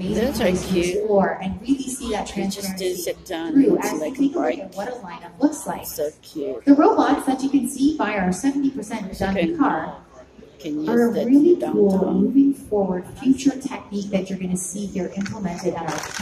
amazing Those are cute. and really see that transparency just sit down through as like we take a look at what a lineup looks like. So cute. The robots that you can see by our 70% done car can are a really cool moving forward future technique that you're going to see here implemented at our plant.